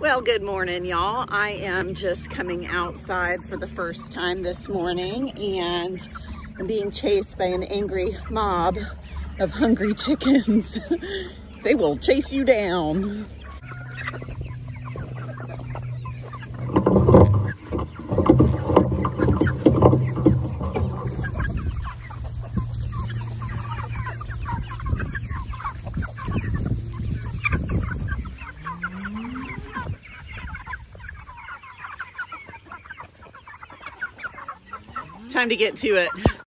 Well, good morning, y'all. I am just coming outside for the first time this morning and I'm being chased by an angry mob of hungry chickens. they will chase you down. Time to get to it.